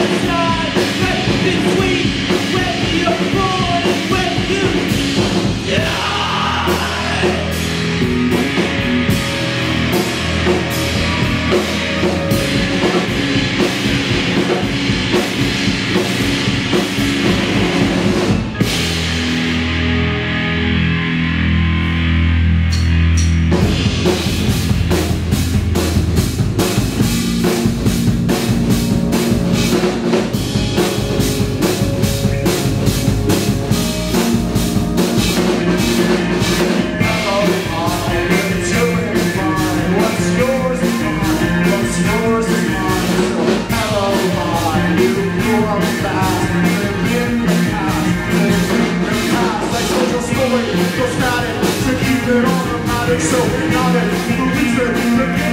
This sweet. away, just got it, to keep it on, I'm not it, so not it, the game.